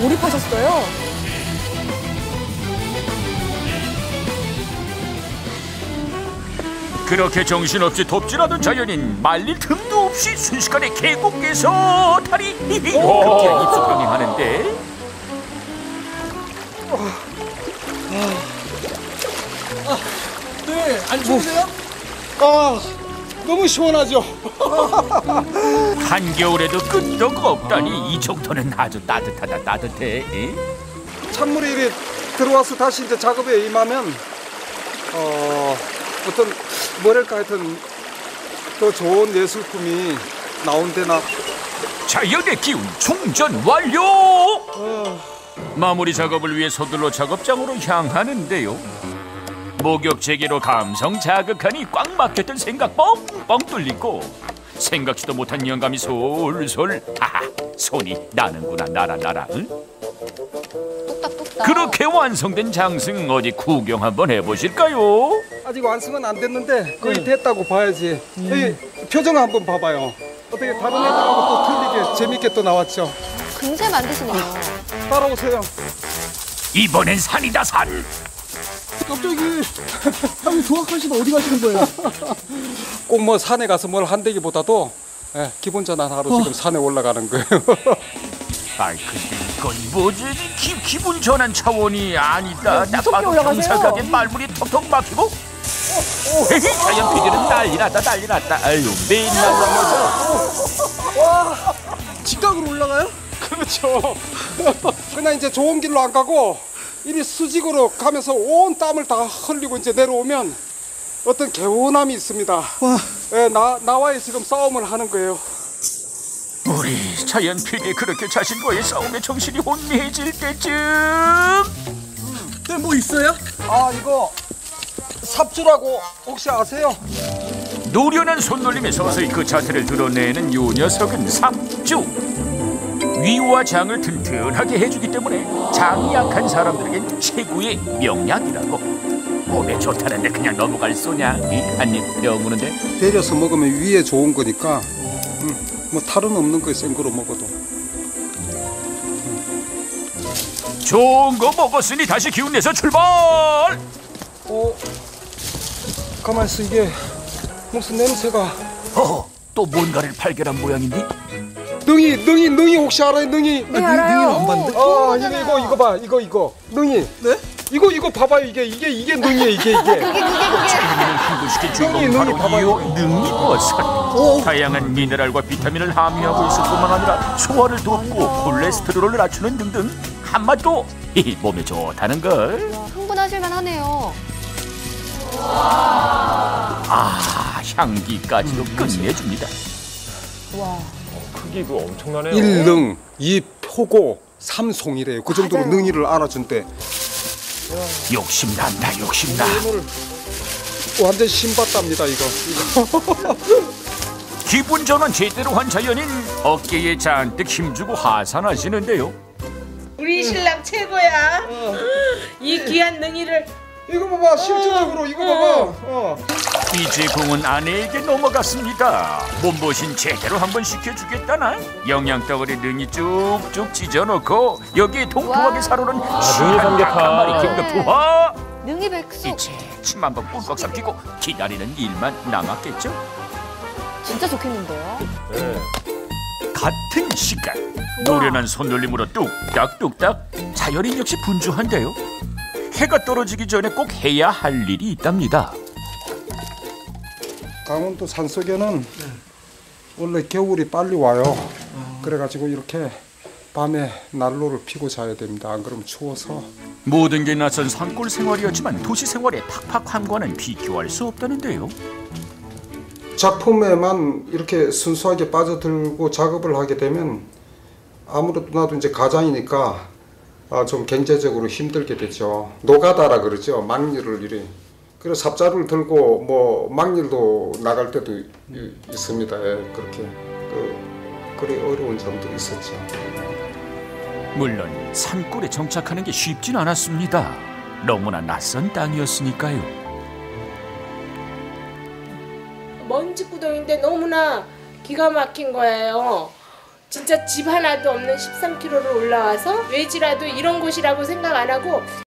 몰입하셨어요? 그렇게 정신없이 돕질하던 자연인 말릴 틈도 없이 순식간에 계곡에서 다리 급기야 입속병이 하는데 네, 안 추우세요? 아, 너무 시원하죠? 한겨울에도 끄떡 없다니 이 정도는 아주 따뜻하다 따뜻해. 에? 찬물이 이리 들어와서 다시 이제 작업에 임하면 어, 어떤 뭐랄까 하여튼 더 좋은 예술품이 나온대나. 자연의 기운 충전 완료! 마무리 작업을 위해 서둘러 작업장으로 향하는데요 목욕 재개로 감성 자극하니 꽉 막혔던 생각 뻥뻥 뚫리고 생각지도 못한 영감이 솔솔 아 손이 나는구나 나라 나라. 응? 그렇게 완성된 장승 어디 구경 한번 해보실까요? 아직 완성은 안 됐는데 거의 됐다고 봐야지. 이 표정 한번 봐봐요. 어떻게 다른 애들하고 또 틀리게 재밌게 또 나왔죠? 금세 만드시네요. 따라오세요. 이번엔 산이다 산 갑자기. 형님 조각하시다 어디 가시는 거예요? 꼭 뭐 산에 가서 뭘 한다기보다도 예, 기본 전환 하러 지금 산에 올라가는 거예요. 아이 근데 이건 뭐지? 기, 기분 전환 차원이 아니다. 딱 무섭게 봐도 올라가세요. 경사각에 말문이 턱턱 막히고. 에이 자연 PD는 난리 났다 난리 났다. 아유 맨날 넘어져 직각으로 올라가요? 그렇죠. 그냥 이제 좋은 길로 안 가고 이리 수직으로 가면서 온 땀을 다 흘리고 이제 내려오면 어떤 개운함이 있습니다. 와, 예, 나 나와의 지금 싸움을 하는 거예요. 우리 자연 PD 그렇게 자신과의 싸움에 정신이 혼미해질 때쯤 네, 뭐 있어요? 아 이거 삽주라고 혹시 아세요? 노련한 손놀림에 서서히 그 자태를 드러내는 요 녀석은 삽주 위와 장을 튼튼하게 해주기 때문에 장이 약한 사람들에겐 최고의 명약이라고 몸에 좋다는데 그냥 넘어갈 소냐 한입 배워보는데 데려서 먹으면 위에 좋은 거니까 음, 뭐 탈은 없는 거예요. 생거로 먹어도. 좋은 거 먹었으니 다시 기운내서 출발 어, 가만 있어 이게 무슨 냄새가? 어, 또 뭔가를 발견한 모양인데 능이 능이 능이 혹시 알아요? 능이? 네, 알아요. 안 봤는데? 아 이거 이거 이거 봐 이거 이거 능이 네? 이거 이거 봐봐요 이게 이게 이게 능이에요 이게 이게 그게, 그게, 그게. 주인공 능이, 바로 봐봐요. 이요 능이버섯 다양한 미네랄과 비타민을 함유하고 있을 뿐만 아니라 소화를 돕고 콜레스테롤을 낮추는 등등 한마디로 이 몸에 좋다는 걸. 와, 흥분하실만 하네요. 아 향기까지도 끝내줍니다. 와. 크기도 엄청나네요. 일능이표고삼송이래요 그 정도로 맞아요. 능이를 알아준대. 욕심난다 욕심나. 오늘 완전 신받답니다 이거. 이거. 기분 전환 제대로 한 자연인 어깨에 잔뜩 힘주고 하산하시는데요. 우리 신랑 최고야. 이 귀한 능이를 이거 봐봐 실질적으로 이거 봐봐. 어. 이제 공은 아내에게 넘어갔습니다. 몸보신 제대로 한번 시켜주겠다나? 영양덩어리 능이 쭉쭉 찢어놓고 여기에 통통하게 와. 살아오른 능이 삼계탕. 긴급 부화. 능이 백숙. 이제 침 한번 꿀꺽 삼키고 기다리는 일만 남았겠죠? 진짜 좋겠는데요? 네. 같은 시간 노련한 손놀림으로 뚝딱뚝딱 자연인 역시 분주한데요. 해가 떨어지기 전에 꼭 해야 할 일이 있답니다. 강원도 산속에는 원래 겨울이 빨리 와요. 그래가지고 이렇게 밤에 난로를 피고 자야 됩니다. 안 그러면 추워서. 모든 게 낯선 산골 생활이었지만 도시 생활의 팍팍함과는 비교할 수 없다는데요. 작품에만 이렇게 순수하게 빠져들고 작업을 하게 되면 아무래도 나도 이제 가장이니까 아, 좀 경제적으로 힘들게 되죠. 노가다라 그러죠. 막일을 이래. 그래서 삽자루를 들고 뭐 막일도 나갈 때도 이- 있습니다. 예, 그렇게 그 그래 어려운 점도 있었죠. 물론 산골에 정착하는 게 쉽진 않았습니다. 너무나 낯선 땅이었으니까요. 먼지 구덩인데 너무나 기가 막힌 거예요. 진짜 집 하나도 없는 13km를 올라와서 외지라도 이런 곳이라고 생각 안 하고